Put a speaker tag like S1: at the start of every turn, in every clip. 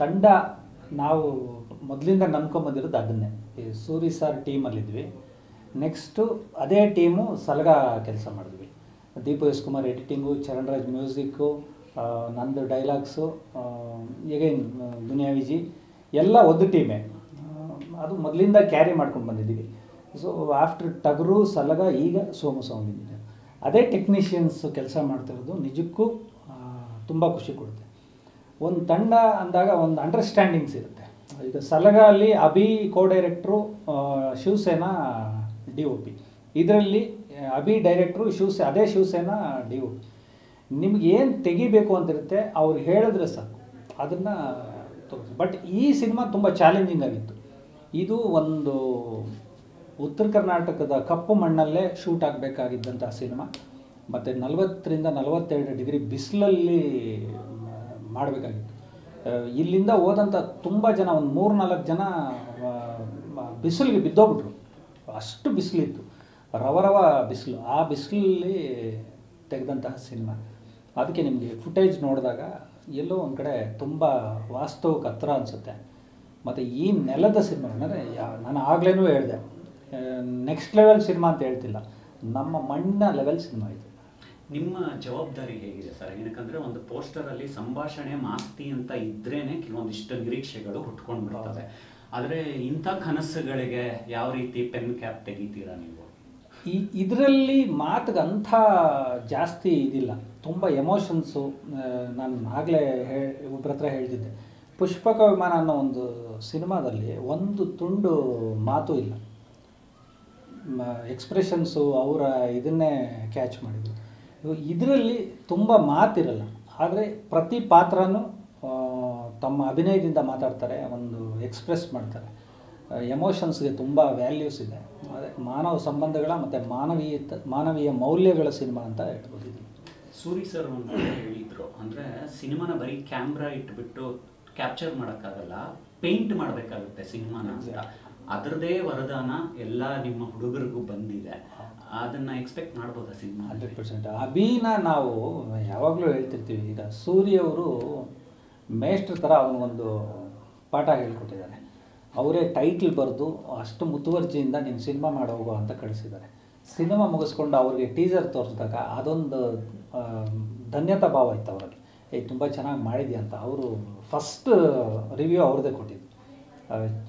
S1: ತಂಡ ನಾವು ಮೊದಲಿಂದ ನಂಬ್ಕೊಂಬಂದಿರೋದು ಅದನ್ನೇ. ಈ ಸೂರಿ ಸರ್ ಟೀಮಲ್ಲಿದ್ವಿ. ನೆಕ್ಸ್ಟು ಅದೇ ಟೀಮು ಸಲಗ ಕೆಲಸ ಮಾಡಿದ್ವಿ. ದೀಪು ಕುಮಾರ್ ಎಡಿಟಿಂಗು ಚರಣ್ರಾಜ್ ಮ್ಯೂಸಿಕ್ಕು ನಂದು ಡೈಲಾಗ್ಸು ಈಗೇನು ದುನಿಯಾ ವಿಜಿ, ಎಲ್ಲ ಒಂದು ಟೀಮೇ. ಅದು ಮೊದಲಿಂದ ಕ್ಯಾರಿ ಮಾಡ್ಕೊಂಡು ಬಂದಿದ್ದೀವಿ. ಸೊ ಆಫ್ಟರ್ ಟಗರು, ಸಲಗ, ಈಗ ಸೋಮು ಸೌಂಡ್ ಅದೇ ಟೆಕ್ನಿಷಿಯನ್ಸ್ ಕೆಲಸ ಮಾಡ್ತಿರೋದು. ನಿಜಕ್ಕೂ ತುಂಬ ಖುಷಿ ಕೊಡುತ್ತೆ. ಒಂದು ತಂಡ ಅಂದಾಗ ಒಂದು ಅಂಡರ್ಸ್ಟ್ಯಾಂಡಿಂಗ್ಸ್ ಇರುತ್ತೆ. ಈಗ ಅಲ್ಲಿ Abhi co director Shivasena D O P ಇದರಲ್ಲಿ, ಅಭಿ ಡೈರೆಕ್ಟ್ರು ಶಿವಸೆ, ಅದೇ ಶಿವಸೇನಾ ಡಿ ಒ ಪಿ ನಿಮ್ಗೆ ಏನು ತೆಗಿಬೇಕು ಅಂತಿರುತ್ತೆ, ಅವ್ರು ಹೇಳಿದ್ರೆ ಸಾಕು. ಅದನ್ನು ಬಟ್ ಈ ಸಿನಿಮಾ ತುಂಬ ಚಾಲೆಂಜಿಂಗ್ ಆಗಿತ್ತು. ಇದು ಒಂದು ಉತ್ತರ ಕರ್ನಾಟಕದ ಕಪ್ಪು ಮಣ್ಣಲ್ಲೇ ಶೂಟ್ ಆಗಬೇಕಾಗಿದ್ದಂಥ ಸಿನಿಮಾ. ಮತ್ತು ನಲವತ್ತರಿಂದ ನಲವತ್ತೆರಡು ಡಿಗ್ರಿ ಬಿಸಿಲಲ್ಲಿ ಮಾಡಬೇಕಾಗಿತ್ತು. ಇಲ್ಲಿಂದ ಹೋದಂಥ ತುಂಬ ಜನ, ಒಂದು ಮೂರು ನಾಲ್ಕು ಜನ ಬಿಸಿಲಿಗೆ ಬಿದ್ದೋಗ್ಬಿಟ್ರು. ಅಷ್ಟು ಬಿಸಿಲಿತ್ತು. ರವ ರವ ಬಿಸಿಲು. ಆ ಬಿಸಿಲಲ್ಲಿ ತೆಗೆದಂತಹ ಸಿನಿಮಾ. ಅದಕ್ಕೆ ನಿಮಗೆ ಫುಟೇಜ್ ನೋಡಿದಾಗ ಎಲ್ಲೋ ಒಂದು ಕಡೆ ತುಂಬ ವಾಸ್ತವಕ್ಕೆ ಹತ್ರ ಅನಿಸುತ್ತೆ. ಮತ್ತು ಈ ನೆಲದ ಸಿನಿಮಾ, ಅಂದರೆ ನಾನು ಆಗ್ಲೇನೂ ಹೇಳಿದೆ. ನೆಕ್ಸ್ಟ್ ಲೆವೆಲ್ ಸಿನಿಮಾ ಅಂತ ಹೇಳ್ತಿಲ್ಲ. ನಮ್ಮ ಮಣ್ಣ ಲೆವೆಲ್ ಸಿನಿಮಾ ಇದು.
S2: ನಿಮ್ಮ ಜವಾಬ್ದಾರಿ ಹೇಗಿದೆ ಸರ್? ಏನಕ್ಕಂದ್ರೆ ಒಂದು ಪೋಸ್ಟರ್ ಅಲ್ಲಿ ಸಂಭಾಷಣೆ ಮಾಸ್ತಿ ಅಂತ ಇದ್ರೇನೆ ಕೆಲವೊಂದಿಷ್ಟು ನಿರೀಕ್ಷೆಗಳು ಹುಟ್ಕೊಂಡು ಬಿಡ್ತವೆ ಆದರೆ ಇಂಥ ಕನಸುಗಳಿಗೆ ಯಾವ ರೀತಿ ಪೆನ್ ಕ್ಯಾಪ್ ತೆಗಿತೀರಾ ನೀವು?
S1: ಈ ಇದರಲ್ಲಿ ಮಾತಿಗೆ ಅಂಥ ಜಾಸ್ತಿ ಇದಿಲ್ಲ. ತುಂಬ ಎಮೋಷನ್ಸು ನಾನು ಆಗಲೇ ಹೇ ಒಬ್ಬರ ಹತ್ರ ಹೇಳ್ತಿದ್ದೆ. ಪುಷ್ಪಕ ವಿಮಾನ ಅನ್ನೋ ಒಂದು ಸಿನಿಮಾದಲ್ಲಿ ಒಂದು ತುಂಡು ಮಾತು ಇಲ್ಲ. ಎಕ್ಸ್ಪ್ರೆಷನ್ಸು ಅವರ ಇದನ್ನೇ ಕ್ಯಾಚ್ ಮಾಡಿದ್ರು. ಇದರಲ್ಲಿ ತುಂಬ ಮಾತಿರಲ್ಲ. ಆದರೆ ಪ್ರತಿ ಪಾತ್ರನೂ ತಮ್ಮ ಅಭಿನಯದಿಂದ ಮಾತಾಡ್ತಾರೆ ಒಂದು ಎಕ್ಸ್ಪ್ರೆಸ್ ಮಾಡ್ತಾರೆ. ಎಮೋಷನ್ಸ್ಗೆ ತುಂಬ ವ್ಯಾಲ್ಯೂಸ್ ಇದೆ. ಅದೇ ಮಾನವ ಸಂಬಂಧಗಳ ಮತ್ತು ಮಾನವೀಯ ಮಾನವೀಯ ಮೌಲ್ಯಗಳ ಸಿನಿಮಾ ಅಂತ ಹೇಳ್ಬೋದು. ಇದು
S2: ಸೂರಿ ಸರ್ ಒಂದು ಹೇಳಿದ್ರು. ಅಂದರೆ ಸಿನಿಮಾನ ಬರೀ ಕ್ಯಾಮ್ರಾ ಇಟ್ಬಿಟ್ಟು ಕ್ಯಾಪ್ಚರ್ ಮಾಡೋಕ್ಕಾಗಲ್ಲ ಪೇಂಟ್ ಮಾಡಬೇಕಾಗುತ್ತೆ ಸಿನಿಮಾನ ಅದರದೇ ವರದಾನ ಎಲ್ಲ ನಿಮ್ಮ ಹುಡುಗರಿಗೂ ಬಂದಿದೆ. ಅದನ್ನ ಎಕ್ಸ್ಪೆಕ್ಟ್ ಮಾಡ್ಬೋದಾ ಸಿನಿಮಾ
S1: ಹಂಡ್ರೆಡ್ ಪರ್ಸೆಂಟ್. ಅಭಿನ ನಾವು ಯಾವಾಗಲೂ ಹೇಳ್ತಿರ್ತೀವಿ, ಈಗ ಸೂರ್ಯ ಅವರು ಮೇಷ್ಟ್ರ ಥರ ಅವನಿಗೊಂದು ಪಾಠ ಹೇಳ್ಕೊಟ್ಟಿದ್ದಾರೆ ಅವರೇ ಟೈಟ್ಲ್ ಬರೆದು ಅಷ್ಟು ಮುತುವರ್ಜಿಯಿಂದ ನೀನು ಸಿನಿಮಾ ಮಾಡಿ ಹೋಗೋ ಅಂತ ಕಳಿಸಿದ್ದಾರೆ ಸಿನಿಮಾ ಮುಗಿಸ್ಕೊಂಡು ಅವ್ರಿಗೆ ಟೀಸರ್ ತೋರಿಸಿದಾಗ ಅದೊಂದು ಧನ್ಯತಾ ಭಾವ ಇತ್ತು ಅವರಲ್ಲಿ. ಏ ತುಂಬ ಚೆನ್ನಾಗಿ ಮಾಡಿದ್ಯಾ ಅಂತ. ಅವರು ಫಸ್ಟ್ ರಿವ್ಯೂ ಅವ್ರದ್ದೇ ಕೊಟ್ಟಿದ್ದು.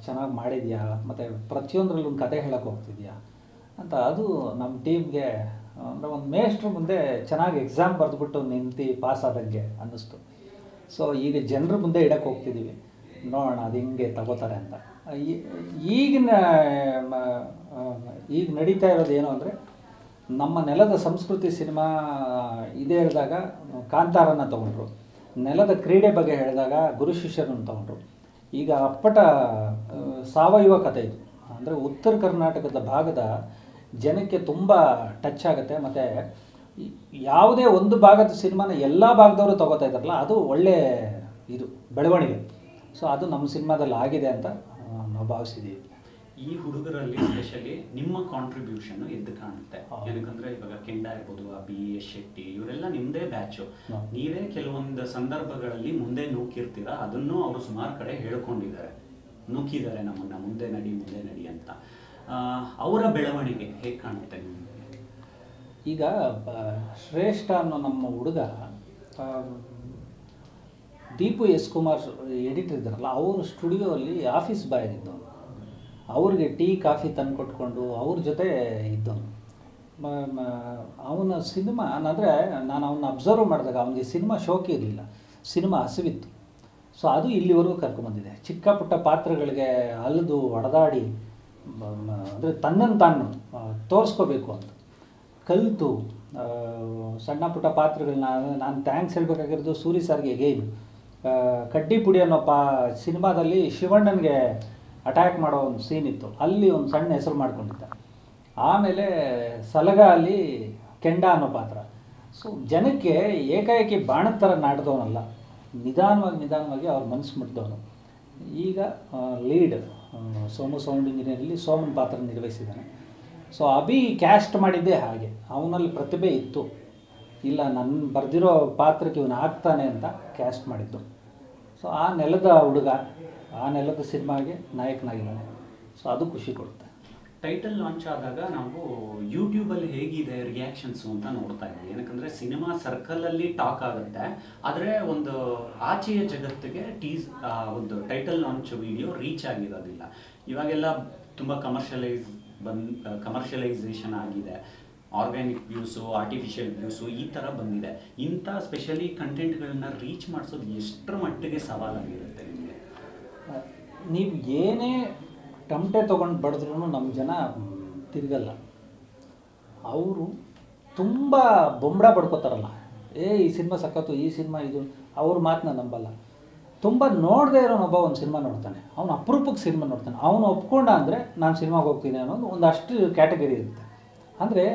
S1: ಚೆನ್ನಾಗಿ ಮಾಡಿದ್ಯಾ? ಮತ್ತು ಪ್ರತಿಯೊಂದರಲ್ಲೂ ಒಂದು ಕತೆ ಹೇಳೋಕ್ಕೆ ಹೋಗ್ತಿದ್ಯಾ? ಅಂತ ಅದು ನಮ್ಮ ಟೀಮ್ಗೆ, ಅಂದರೆ ಒಂದು ಮೇಷ್ಟ್ರ ಮುಂದೆ ಚೆನ್ನಾಗಿ ಎಕ್ಸಾಮ್ ಬರೆದ್ಬಿಟ್ಟು ನಿಂತು ಪಾಸ್ ಆದಂಗೆ ಅನ್ನಿಸ್ತು. ಸೊ ಈಗ ಜನರ ಮುಂದೆ ಇಡಕ್ಕೆ ಹೋಗ್ತಿದ್ದೀವಿ ನೋಡೋಣ ಅದು ಹಿಂಗೆ ತಗೋತಾರೆ ಅಂತ. ಈಗಿನ ಈಗ ನಡೀತಾ ಇರೋದು ಏನು ಅಂದರೆ, ನಮ್ಮ ನೆಲದ ಸಂಸ್ಕೃತಿ ಸಿನಿಮಾ ಇದೇ ಹೇಳಿದಾಗ ಕಾಂತಾರನ ತೊಗೊಂಡ್ರು. ನೆಲದ ಕ್ರೀಡೆ ಬಗ್ಗೆ ಹೇಳಿದಾಗ ಗುರು ಶಿಷ್ಯರನ್ನು ತೊಗೊಂಡ್ರು. ಈಗ ಅಪ್ಪಟ ಸಾವಯವ ಕಥೆ ಇದು. ಅಂದರೆ ಉತ್ತರ ಕರ್ನಾಟಕದ ಭಾಗದ ಜನಕ್ಕೆ ತುಂಬ ಟಚ್ ಆಗುತ್ತೆ. ಮತ್ತು ಯಾವುದೇ ಒಂದು ಭಾಗದ ಸಿನಿಮಾನ ಎಲ್ಲ ಭಾಗದವರು ತಗೋತಾ ಇದ್ದಾರಲ್ಲ ಅದು ಒಳ್ಳೆ ಇದು ಬೆಳವಣಿಗೆ. ಸೊ ಅದು ನಮ್ಮ ಸಿನಿಮಾದಲ್ಲಿ ಆಗಿದೆ ಅಂತ ನಾವು ಭಾವಿಸಿದ್ದೀವಿ.
S2: ಈ ಹುಡುಗರಲ್ಲಿ ಸ್ಪೆಷಲಿ ನಿಮ್ಮ ಕಾಂಟ್ರಿಬ್ಯೂಷನ್ ಎದ್ದು ಕಾಣುತ್ತೆ. ಏನಕ್ಕಂದ್ರೆ ಇವಾಗ ಕೆಂಡ ಇರ್ಬೋದು ಆ ಬಿ ಎಸ್ ಶೆಟ್ಟಿ ಇವರೆಲ್ಲ ನಿಮ್ದೇ ಬ್ಯಾಚು ನೀವೇ ಕೆಲವೊಂದು ಸಂದರ್ಭಗಳಲ್ಲಿ ಮುಂದೆ ನೂಕಿರ್ತೀರಾ? ಅದನ್ನು ಅವರು ಸುಮಾರು ಕಡೆ ಹೇಳ್ಕೊಂಡಿದ್ದಾರೆ. ನೂಕಿದ್ದಾರೆ ನಮ್ಮನ್ನ ಮುಂದೆ ನಡಿ ಮುಂದೆ ನಡಿ ಅಂತ. ಅವರ ಬೆಳವಣಿಗೆ ಹೇಗೆ ಕಾಣುತ್ತೆ
S1: ಈಗ ಶ್ರೇಷ್ಠ ಅನ್ನೋ ನಮ್ಮ ಹುಡುಗ ದೀಪು ಎಸ್ ಕುಮಾರ್ ಎಡಿಟರ್ ಇದ್ದಾರಲ್ಲ, ಅವರು ಸ್ಟುಡಿಯೋಲ್ಲಿ ಆಫೀಸ್ ಬಾಯ್ ಇದ್ದವನು. ಅವ್ರಿಗೆ ಟೀ, ಕಾಫಿ ತಂದು ಕೊಟ್ಕೊಂಡು ಅವ್ರ ಜೊತೆ ಇದ್ದವನು. ಅವನ ಸಿನಿಮಾ ಅಂದರೆ ನಾನು ಅವನ್ನ ಅಬ್ಸರ್ವ್ ಮಾಡಿದಾಗ ಅವನಿಗೆ ಸಿನಿಮಾ ಶೋಕಿ ಇರಲಿಲ್ಲ. ಸಿನಿಮಾ ಹಸಿವಿತ್ತು. ಸೊ ಅದು ಇಲ್ಲಿವರೆಗೂ ಕರ್ಕೊಂಬಂದಿದೆ. ಚಿಕ್ಕ ಪುಟ್ಟ ಪಾತ್ರಗಳಿಗೆ ಅಲ್ಲದು ಹೊಡೆದಾಡಿ ಅಂದರೆ ತನ್ನನ್ನು ತಾನು ತೋರಿಸ್ಕೋಬೇಕು ಅಂತ. ಕಲಿತು ಸಣ್ಣ ಪುಟ್ಟ ಪಾತ್ರಗಳನ್ನ ನಾನು ಥ್ಯಾಂಕ್ಸ್ ಹೇಳಬೇಕಾಗಿರೋದು ಸೂರಿ ಸರ್ಗೆ ಗೇಮ್ ಕಡ್ಡಿ ಪುಡಿ ಅನ್ನೋ ಪಾ, ಸಿನಿಮಾದಲ್ಲಿ ಶಿವಣ್ಣನಿಗೆ ಅಟ್ಯಾಕ್ ಮಾಡೋ ಒಂದು ಸೀನ್ ಇತ್ತು. ಅಲ್ಲಿ ಒಂದು ಸಣ್ಣ ಹೆಸರು ಮಾಡ್ಕೊಂಡಿದ್ದ. ಆಮೇಲೆ ಸಲಗ ಅಲ್ಲಿ ಕೆಂಡ ಅನ್ನೋ ಪಾತ್ರ. ಸೊ ಜನಕ್ಕೆ ಏಕಾಏಕಿ ಬಾಣದ ಥರ ನಾಡ್ದವನಲ್ಲ ನಿಧಾನವಾಗಿ ನಿಧಾನವಾಗಿ ಅವ್ರ ಮನಸ್ಸು ಮುಟ್ಟಿದವನು ಈಗ ಲೀಡ್ ಸೋಮು ಸೌಂಡ್ ಇಂಜಿನಿಯರಲ್ಲಿ ಸೋಮನ್ ಪಾತ್ರ ನಿರ್ವಹಿಸಿದ್ದಾನೆ. ಸೊ ಅಭಿ ಕ್ಯಾಸ್ಟ್ ಮಾಡಿದ್ದೇ ಹಾಗೆ. ಅವನಲ್ಲಿ ಪ್ರತಿಭೆ ಇತ್ತು. ಇಲ್ಲ ನನ್ನ ಬರೆದಿರೋ ಪಾತ್ರಕ್ಕೆ ಇವನು ಆಗ್ತಾನೆ ಅಂತ ಕ್ಯಾಸ್ಟ್ ಮಾಡಿದ್ದು. ಸೊ ಆ ನೆಲದ ಹುಡುಗ, ಆ ನೆಲದ ಸಿನಿಮಾಗೆ ನಾಯಕನಾಗಿದ್ದಾನೆ. ಸೊ ಅದು ಖುಷಿ ಕೊಡುತ್ತೆ.
S2: ಟೈಟಲ್ ಲಾಂಚ್ ಆದಾಗ ನಾವು ಯೂಟ್ಯೂಬಲ್ಲಿ ಹೇಗಿದೆ ರಿಯಾಕ್ಷನ್ಸ್ ಅಂತ ನೋಡ್ತಾ ಇದ್ವಿ. ಏನಕ್ಕಂದರೆ ಸಿನಿಮಾ ಸರ್ಕಲ್ ಅಲ್ಲಿ ಟಾಕ್ ಆಗುತ್ತೆ. ಆದರೆ ಒಂದು ಆಚೆಯ ಜಗತ್ತಿಗೆ ಟೀಸ್ ಒಂದು ಟೈಟಲ್ ಲಾಂಚ್ ವಿಡಿಯೋ ರೀಚ್ ಆಗಿರೋದಿಲ್ಲ. ಇವಾಗೆಲ್ಲ ತುಂಬಾ ಕಮರ್ಷಿಯಲೈಸ್ ಬಂದ್ ಕಮರ್ಷಿಯಲೈಸೇಷನ್ ಆಗಿದೆ. ಆರ್ಗ್ಯಾನಿಕ್ ವ್ಯೂಸು ಆರ್ಟಿಫಿಷಿಯಲ್ ವ್ಯೂಸು ಈ ಥರ ಬಂದಿದೆ. ಇಂಥ ಸ್ಪೆಷಲಿ ಕಂಟೆಂಟ್ಗಳನ್ನ ರೀಚ್ ಮಾಡಿಸೋದು ಎಷ್ಟರ ಮಟ್ಟಿಗೆ ಸವಾಲಾಗಿರುತ್ತೆ ನಿಮಗೆ?
S1: ನೀವು ಏನೇ ಟಮಟೆ ತೊಗೊಂಡು ಬಡಿದ್ರೂ ನಮ್ಮ ಜನ ತಿರುಗಲ್ಲ. ಅವರು ತುಂಬ ಬೊಂಬಡ ಪಡ್ಕೋತಾರಲ್ಲ. ಏ, ಈ ಸಿನಿಮಾ ಸಖತ್ತು, ಈ ಸಿನಿಮಾ ಇದು ಅವ್ರ ಮಾತನ್ನ ನಂಬಲ್ಲ. ತುಂಬ ನೋಡದೇ ಇರೋನೊಬ್ಬ ಒಂದು ಸಿನಿಮಾ ನೋಡ್ತಾನೆ. ಅವನು ಅಪರೂಪಕ್ಕೆ ಸಿನಿಮಾ ನೋಡ್ತಾನೆ. ಅವನು ಒಪ್ಕೊಂಡ ಅಂದರೆ ನಾನು ಸಿನಿಮಾಗೆ ಹೋಗ್ತೀನಿ ಅನ್ನೋದು ಒಂದಷ್ಟು ಕ್ಯಾಟಗರಿ ಇರುತ್ತೆ. ಅಂದರೆ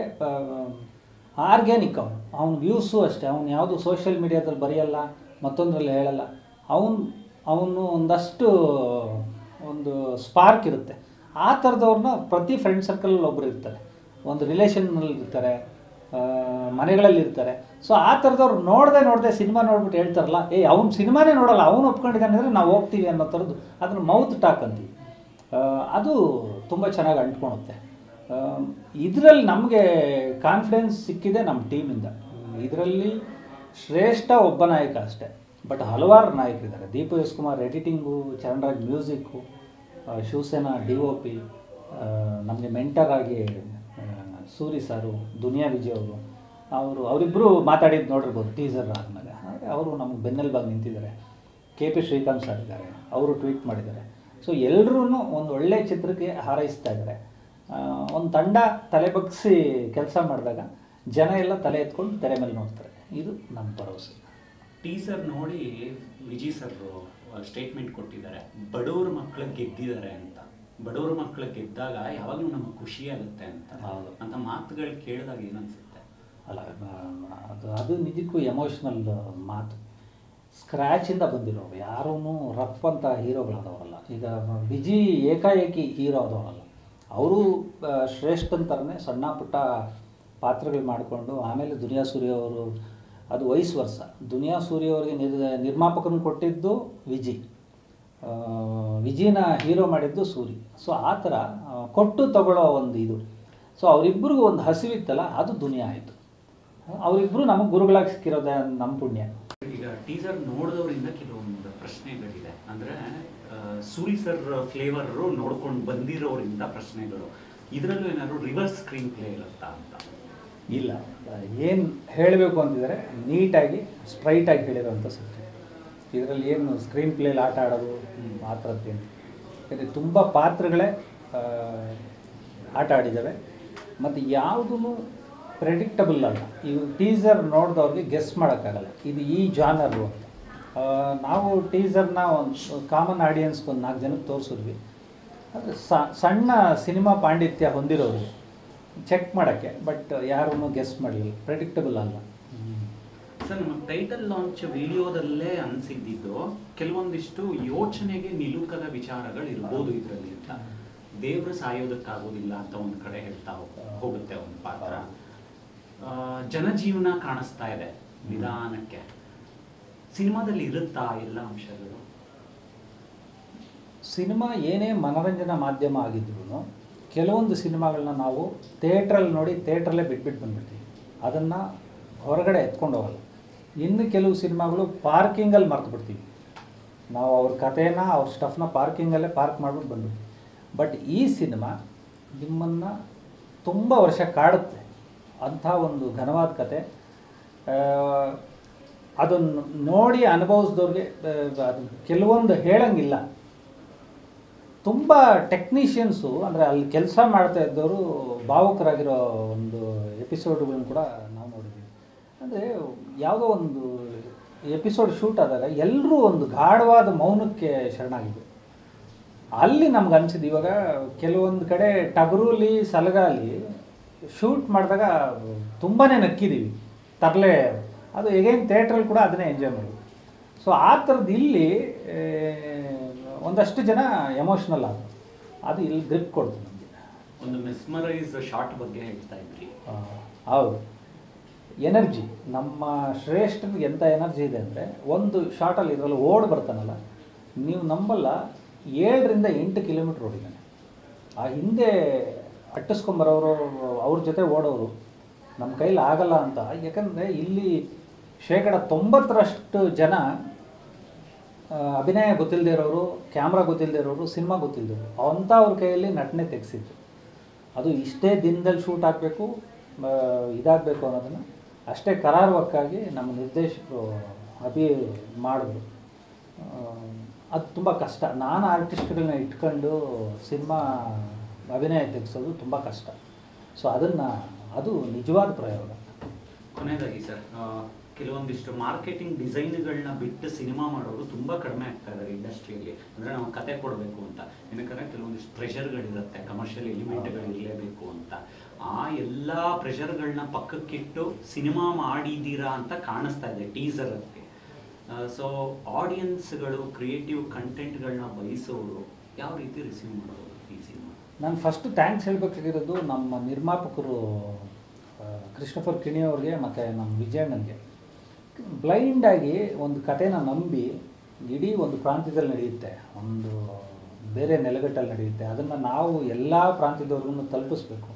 S1: ಆರ್ಗ್ಯಾನಿಕ್ ಅವನು. ಅವ್ನ ವ್ಯೂಸು ಅಷ್ಟೇ. ಅವ್ನು ಯಾವುದು ಸೋಷಿಯಲ್ ಮೀಡಿಯಾದಲ್ಲಿ ಬರೆಯಲ್ಲ, ಮತ್ತೊಂದರಲ್ಲಿ ಹೇಳಲ್ಲ. ಅವನು ಅವನು ಒಂದಷ್ಟು ಒಂದು ಸ್ಪಾರ್ಕ್ ಇರುತ್ತೆ. ಆ ಥರದವ್ರನ್ನ ಪ್ರತಿ ಫ್ರೆಂಡ್ ಸರ್ಕಲಲ್ಲಿ ಒಬ್ಬರು ಇರ್ತಾರೆ. ಒಂದು ರಿಲೇಷನ್ನಲ್ಲಿ ಇರ್ತಾರೆ ಮನೆಗಳಲ್ಲಿ ಇರ್ತಾರೆ. ಸೊ ಆ ಥರದವ್ರು ನೋಡದೆ ನೋಡದೆ ಸಿನಿಮಾ ನೋಡ್ಬಿಟ್ಟು ಹೇಳ್ತಾರಲ್ಲ, ಏ, ಅವ್ನ ಸಿನಿಮಾನೇ ನೋಡಲ್ಲ, ಅವನು ಒಪ್ಕೊಂಡಿದ್ದಾನೆ ಅಂದರೆ ನಾವು ಹೋಗ್ತೀವಿ ಅನ್ನೋ ಥರದ್ದು. ಅದನ್ನು ಮೌತ್ ಟಾಕ್ ಅಂತೀವಿ. ಅದು ತುಂಬ ಚೆನ್ನಾಗಿ ಅಂಟ್ಕೊಳುತ್ತೆ. ಇದರಲ್ಲಿ ನಮಗೆ ಕಾನ್ಫಿಡೆನ್ಸ್ ಸಿಕ್ಕಿದೆ ನಮ್ಮ ಟೀಮಿಂದ ಇದರಲ್ಲಿ ಶ್ರೇಷ್ಠ ಒಬ್ಬ ನಾಯಕ ಅಷ್ಟೇ. ಬಟ್ ಹಲವಾರು ನಾಯಕರಿದ್ದಾರೆ. Deepu S Kumar editing Charanraj music Shivasena D O P ನಮಗೆ ಮೆಂಟರ್ ಆಗಿ ಸೂರಿ ಸಾರು, ದುನಿಯಾ ವಿಜಯ್ ಅವರು ಅವರು ಅವರಿಬ್ಬರು ಮಾತಾಡಿದ್ದು ನೋಡಿರ್ಬೋದು ಟೀಸರ್ ಆದಮೇಲೆ. ಆದರೆ ಅವರು ನಮ್ಗೆ ಬೆನ್ನೆಲುಬಾಗಿ ನಿಂತಿದ್ದಾರೆ. ಕೆ ಪಿ ಶ್ರೀಕಾಂತ್ ಸರ್ ಇದ್ದಾರೆ. ಅವರು ಟ್ವೀಟ್ ಮಾಡಿದ್ದಾರೆ. ಸೊ ಎಲ್ಲರೂ ಒಂದು ಒಳ್ಳೆ ಚಿತ್ರಕ್ಕೆ ಹಾರೈಸ್ತಾ ಇದ್ದಾರೆ. ಒಂದು ತಂಡ ತಲೆ ಬಗ್ಗಿಸಿ ಕೆಲಸ ಮಾಡಿದಾಗ ಜನ ಎಲ್ಲ ತಲೆ ಎತ್ಕೊಂಡು ತೆರೆ ಮೇಲೆ ನೋಡ್ತಾರೆ. ಇದು ನಮ್ಮ ಭರವಸೆ.
S2: ಟೀಸರ್ ನೋಡಿ ವಿಜಿ ಸರ್ ಸ್ಟೇಟ್ಮೆಂಟ್ ಕೊಟ್ಟಿದ್ದಾರೆ. ಬಡವ್ರ ಮಕ್ಕಳು ಗೆದ್ದಿದ್ದಾರೆ ಅಂತ. ಬಡವ್ರ ಮಕ್ಕಳು ಗೆದ್ದಾಗ ಯಾವಾಗಲೂ ನಮಗೆ ಖುಷಿ ಆಗುತ್ತೆ ಅಂತ.
S1: ಹೌದು.
S2: ಅಂತ ಮಾತುಗಳು ಕೇಳಿದಾಗ ಏನನ್ಸುತ್ತೆ?
S1: ಅಲ್ಲ ಅದು ಅದು ನಿಜಕ್ಕೂ ಎಮೋಷ್ನಲ್ ಮಾತು. ಸ್ಕ್ರ್ಯಾಚಿಂದ ಬಂದಿರೋರು. ಯಾರೂ ರಫ್ ಅಂತ ಹೀರೋಗಳಾದವರಲ್ಲ. ಈಗ ವಿಜಿ ಏಕಾಏಕಿ ಹೀರೋ ಆದವರಲ್ಲ. ಅವರು ಶ್ರೇಷ್ಠ ಅಂತಾರನೇ ಸಣ್ಣ ಪುಟ್ಟ ಪಾತ್ರಗಳು ಮಾಡಿಕೊಂಡು ಆಮೇಲೆ ದುನಿಯಾ ಸೂರ್ಯ ಅವರು ಅದು ವಯಸ್ಸು ವರ್ಷ ದುನಿಯಾ ಸೂರ್ಯ ಅವರಿಗೆ ನಿರ್ ನಿರ್ಮಾಪಕನ ಕೊಟ್ಟಿದ್ದು ವಿಜಿ. ವಿಜಿನ ಹೀರೋ ಮಾಡಿದ್ದು ಸೂರಿ. ಸೊ, ಆ ಥರ ಕೊಟ್ಟು ತಗೊಳ್ಳೋ ಒಂದು ಇದು. ಸೊ, ಅವರಿಬ್ಬರಿಗೂ ಒಂದು ಹಸಿವಿತ್ತಲ್ಲ, ಅದು ದುನಿಯಾ ಆಯಿತು. ಅವರಿಬ್ಬರು ನಮಗೆ ಗುರುಗಳಾಗಿ ಸಿಕ್ಕಿರೋದೇ ನಮ್ಮ ಪುಣ್ಯ.
S2: ಈಗ ಟೀಸರ್ ನೋಡಿದವರಿಂದ ಕೆಲವೊಂದು ಪ್ರಶ್ನೆಗಳಿದೆ. ಅಂದರೆ ಸೂರಿ ಸರ್ ಫ್ಲೇವರ್ ನೋಡ್ಕೊಂಡು ಬಂದಿರೋರಿಂದ ಪ್ರಶ್ನೆಗಳು. ಇದರಲ್ಲೂ ಏನಾದ್ರು ರಿವರ್ಸ್ ಸ್ಕ್ರೀನ್ ಪ್ಲೇ ಇರುತ್ತಾ ಅಂತ?
S1: ಇಲ್ಲ. ಏನು ಹೇಳಬೇಕು ಅಂತಿದ್ದಾರೆ, ನೀಟಾಗಿ ಸ್ಟ್ರೈಟಾಗಿ ಹೇಳಿರೋಂಥ ಸಬ್ಜೆಕ್ಟ್ ಇದರಲ್ಲಿ ಏನು ಸ್ಕ್ರೀನ್ ಪ್ಲೇಲಿ ಆಟ ಆಡೋದು ಆ ಥರದ್ದೇನು ಯಾಕಂದರೆ ತುಂಬ ಪಾತ್ರಗಳೇ ಆಟ ಆಡಿದ್ದಾವೆ. ಮತ್ತು ಯಾವುದೂ ಪ್ರೆಡಿಕ್ಟಬಲ್ ಅಲ್ಲ. ಇವು ಟೀಸರ್ ನೋಡಿದವ್ರಿಗೆ ಗೆಸ್ ಮಾಡೋಕ್ಕಾಗಲ್ಲ. ಇದು ಈ ಜಾನರು ಅಂತ. ನಾವು ಟೀಸರ್ನ ಒಂದು ಕಾಮನ್ ಆಡಿಯನ್ಸ್ಗೆ ಒಂದು ನಾಲ್ಕು ಜನಕ್ಕೆ ತೋರಿಸಿದ್ವಿ. ಅದು ಸಣ್ಣ ಸಿನಿಮಾ ಪಾಂಡಿತ್ಯ ಹೊಂದಿರೋರು. ಚೆಕ್ ಮಾಡೋಕ್ಕೆ ಬಟ್ ಯಾರೂ ಗೆಸ್ ಮಾಡಲಿಲ್ಲ ಪ್ರೆಡಿಕ್ಟಬಲ್ ಅಲ್ಲ.
S2: ಸರ್ ನಮ್ಮ ಟೈಟಲ್ ಲಾಂಚ್ ವಿಡಿಯೋದಲ್ಲೇ ಅನಿಸಿದ್ದು ಕೆಲವೊಂದಿಷ್ಟು ಯೋಚನೆಗೆ ನಿಲುಕದ ವಿಚಾರಗಳು ಇರ್ಬೋದು ಇದರಲ್ಲಿ ಅಂತ. ದೇವರು ಸಾಯೋದಕ್ಕಾಗೋದಿಲ್ಲ ಅಂತ ಒಂದು ಕಡೆ ಹೇಳ್ತಾ ಹೋಗ್- ಹೋಗುತ್ತೆ ಒಂದು ಪಾತ್ರ. ಜನಜೀವನ ಕಾಣಿಸ್ತಾ ಇದೆ ನಿಧಾನಕ್ಕೆ. ಸಿನಿಮಾದಲ್ಲಿ ಇರುತ್ತಾ ಎಲ್ಲ ಅಂಶಗಳು?
S1: ಸಿನಿಮಾ ಏನೇ ಮನೋರಂಜನಾ ಮಾಧ್ಯಮ ಆಗಿದ್ರು ಕೆಲವೊಂದು ಸಿನಿಮಾಗಳನ್ನ ನಾವು ಥಿಯೇಟ್ರಲ್ಲಿ ನೋಡಿ ಥಿಯೇಟ್ರಲ್ಲೇ ಬಿಟ್ಬಿಟ್ಟು ಬಂದ್ಬಿಡ್ತೀವಿ. ಅದನ್ನು ಹೊರಗಡೆ ಎತ್ಕೊಂಡು ಹೋಗಲ್ಲ. ಇನ್ನು ಕೆಲವು ಸಿನಿಮಾಗಳು ಪಾರ್ಕಿಂಗಲ್ಲಿ ಮರ್ತು ಬಿಡ್ತೀವಿ ನಾವು ಅವ್ರ ಕಥೆನ, ಅವ್ರ ಸ್ಟಫ್ನ ಪಾರ್ಕಿಂಗಲ್ಲೇ ಪಾರ್ಕ್ ಮಾಡ್ಬಿಟ್ಟು ಬಂದ್ಬಿಡ್ತೀವಿ. ಬಟ್ ಈ ಸಿನಿಮಾ ನಿಮ್ಮನ್ನು ತುಂಬ ವರ್ಷ ಕಾಡುತ್ತೆ. ಅಂಥ ಒಂದು ಘನವಾದ ಕತೆ. ಅದನ್ನು ನೋಡಿ ಅನುಭವಿಸಿದವ್ರಿಗೆ ಅದು ಕೆಲವೊಂದು ಹೇಳಂಗಿಲ್ಲ. ತುಂಬ ಟೆಕ್ನಿಷಿಯನ್ಸು ಅಂದರೆ ಅಲ್ಲಿ ಕೆಲಸ ಮಾಡ್ತಾ ಇದ್ದವರು ಭಾವುಕರಾಗಿರೋ ಒಂದು ಎಪಿಸೋಡ್ಗಳನ್ನು ಕೂಡ ನಾವು ನೋಡಿದ್ದೀವಿ ಅಂದರೆ ಯಾವುದೋ ಒಂದು ಎಪಿಸೋಡ್ ಶೂಟ್ ಆದಾಗ ಎಲ್ಲರೂ ಒಂದು ಗಾಢವಾದ ಮೌನಕ್ಕೆ ಶರಣಾಗಿದ್ದರು ಅಲ್ಲಿ ನಮ್ಗೆ ಅನಿಸಿದ್ದು ಇವಾಗ ಕೆಲವೊಂದು ಕಡೆ ಟಗರೂಲಿ ಸಲಗಾಲಿ ಶೂಟ್ ಮಾಡಿದಾಗ ತುಂಬಾ ನಕ್ಕಿದ್ದೀವಿ ತರಲೆ, ಅದು ಎಗೇನ್ ಥಿಯೇಟ್ರಲ್ಲಿ ಕೂಡ ಅದನ್ನೇ ಎಂಜಾಯ್ ಮಾಡಿದ್ವಿ. ಸೊ ಆ ಥರದ್ದು ಇಲ್ಲಿ ಒಂದಷ್ಟು ಜನ ಎಮೋಷ್ನಲ್ ಆದರು. ಅದು ಇಲ್ಲಿ ಗ್ರಿಪ್ ಕೊಡ್ತು ನಮಗೆ.
S2: ಒಂದು ಮೆಸ್ಮರೈಸ್ ಶಾರ್ಟ್ ಬಗ್ಗೆ ಹೇಳ್ತಾ ಇದ್ರಿ.
S1: ಹೌದು. ಎನರ್ಜಿ ನಮ್ಮ ಶ್ರೇಷ್ಠನಿಗೆ ಎಂಥ ಎನರ್ಜಿ ಇದೆ ಅಂದರೆ ಒಂದು ಶಾರ್ಟಲ್ಲಿ ಇದರಲ್ಲಿ ಓಡ್ ಬರ್ತಾನಲ್ಲ ನೀವು ನಂಬಲ್ಲ ಏಳರಿಂದ ಎಂಟು ಕಿಲೋಮೀಟ್ರ್ ಓಡಿದ್ದಾನೆ. ಆ ಹಿಂದೆ ಅಟ್ಟಿಸ್ಕೊಂಬರೋರು ಅವ್ರ ಜೊತೆ ಓಡೋರು ನಮ್ಮ ಕೈಲಿ ಆಗಲ್ಲ ಅಂತ. ಯಾಕಂದರೆ ಇಲ್ಲಿ ಶೇಕಡ ತೊಂಬತ್ತರಷ್ಟು ಜನ ಅಭಿನಯ ಗೊತ್ತಿಲ್ಲದೆ ಇರೋರು, ಕ್ಯಾಮ್ರಾ ಗೊತ್ತಿಲ್ಲದೆ ಇರೋರು, ಸಿನಿಮಾ ಗೊತ್ತಿಲ್ಲದೆ ಅಂಥ ಅವ್ರ ಕೈಯಲ್ಲಿ ನಟನೆ ತೆಗೆಸಿದ್ರು. ಅದು ಇಷ್ಟೇ ದಿನದಲ್ಲಿ ಶೂಟ್ ಆಗಬೇಕು ಇದಾಗಬೇಕು ಅನ್ನೋದನ್ನು ಅಷ್ಟೇ ಕರಾರುವಕ್ಕಾಗಿ ನಮ್ಮ ನಿರ್ದೇಶಕರು ಅಭಿ ಮಾಡಿದ್ರು. ಅದು ತುಂಬ ಕಷ್ಟ. ನಾನು ಆರ್ಟಿಸ್ಟ್ಗಳನ್ನ ಇಟ್ಕೊಂಡು ಸಿನಿಮಾ ಅಭಿನಯ ತೆಗೆಸೋದು ತುಂಬ ಕಷ್ಟ. ಸೊ ಅದನ್ನು, ಅದು ನಿಜವಾದ ಪ್ರಯೋಗ.
S2: ಕೊನೆಯದಾಗಿ ಸರ್ ಕೆಲವೊಂದಿಷ್ಟು ಮಾರ್ಕೆಟಿಂಗ್ ಡಿಸೈನ್ಗಳನ್ನ ಬಿಟ್ಟು ಸಿನಿಮಾ ಮಾಡೋರು ತುಂಬ ಕಡಿಮೆ ಆಗ್ತಾ ಇದ್ದಾರೆ ಇಂಡಸ್ಟ್ರಿಯಲ್ಲಿ. ಅಂದರೆ ನಾವು ಕತೆ ಕೊಡಬೇಕು ಅಂತ. ಏನಕ್ಕಂದ್ರೆ ಕೆಲವೊಂದಿಷ್ಟು ಪ್ರೆಷರ್ಗಳಿರುತ್ತೆ ಕಮರ್ಷಿಯಲ್ ಎಲಿಮೆಂಟ್ಗಳು ಇರಲೇಬೇಕು ಅಂತ. ಆ ಎಲ್ಲ ಪ್ರೆಷರ್ಗಳನ್ನ ಪಕ್ಕಕ್ಕಿಟ್ಟು ಸಿನಿಮಾ ಮಾಡಿದ್ದೀರಾ ಅಂತ ಕಾಣಿಸ್ತಾ ಇದೆ ಟೀಸರಲ್ಲಿ ಸೊ ಆಡಿಯನ್ಸ್ಗಳು ಕ್ರಿಯೇಟಿವ್ ಕಂಟೆಂಟ್ಗಳನ್ನ ಬಯಸೋರು ಯಾವ ರೀತಿ ರಿಸೀವ್ ಮಾಡೋದು ಈ ಸಿನಿಮಾ?
S1: ನಾನು ಫಸ್ಟ್ ಥ್ಯಾಂಕ್ಸ್ ಹೇಳಬೇಕಾಗಿರೋದು ನಮ್ಮ ನಿರ್ಮಾಪಕರು ಕೃಷ್ಣಫರ್ ಕ್ರಿಸ್ಟಫರ್ ಕಿಣಿ ಅವ್ರಿಗೆ ಮತ್ತು ನಮ್ಮ ವಿಜಯಣ್ಣನಿಗೆ. ಬ್ಲೈಂಡಾಗಿ ಒಂದು ಕಥೆನ ನಂಬಿ ಇಡೀ ಒಂದು ಪ್ರಾಂತ್ಯದಲ್ಲಿ ನಡೆಯುತ್ತೆ. ಒಂದು ಬೇರೆ ನೆಲೆಗಟ್ಟಲ್ಲಿ ನಡೆಯುತ್ತೆ. ಅದನ್ನು ನಾವು ಎಲ್ಲ ಪ್ರಾಂತ್ಯದವ್ರಿಗೂ ತಲುಪಿಸ್ಬೇಕು.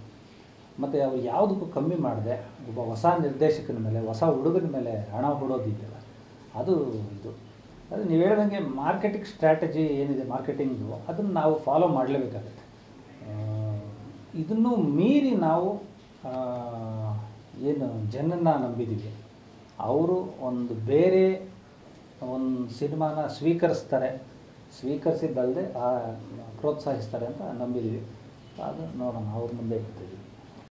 S1: ಮತ್ತು ಅವ್ರು ಯಾವುದಕ್ಕೂ ಕಮ್ಮಿ ಮಾಡಿದೆ ಒಬ್ಬ ಹೊಸ ನಿರ್ದೇಶಕನ ಮೇಲೆ, ಹೊಸ ಹುಡುಗನ ಮೇಲೆ ಹಣ ಹೂಡೋದಿದೆಯಲ್ಲ, ಅದು ಇದು. ಅದು ನೀವು ಹೇಳ್ದಂಗೆ ಮಾರ್ಕೆಟಿಂಗ್ ಸ್ಟ್ರಾಟಜಿ ಏನಿದೆ ಮಾರ್ಕೆಟಿಂಗು, ಅದನ್ನು ನಾವು ಫಾಲೋ ಮಾಡಲೇಬೇಕಾಗುತ್ತೆ. ಇದನ್ನು ಮೀರಿ ನಾವು ಏನು ಜನನ್ನ ನಂಬಿದ್ದೀವಿ ಅವರು ಒಂದು ಬೇರೆ ಒಂದು ಸಿನಿಮಾನ ಸ್ವೀಕರಿಸ್ತಾರೆ. ಸ್ವೀಕರಿಸಿದ್ದಲ್ಲದೆ ಪ್ರೋತ್ಸಾಹಿಸ್ತಾರೆ ಅಂತ ನಂಬಿದ್ದೀವಿ. ಅದು ನೋಡೋಣ, ಅವ್ರ ಮುಂದೆ ಇರ್ತೀವಿ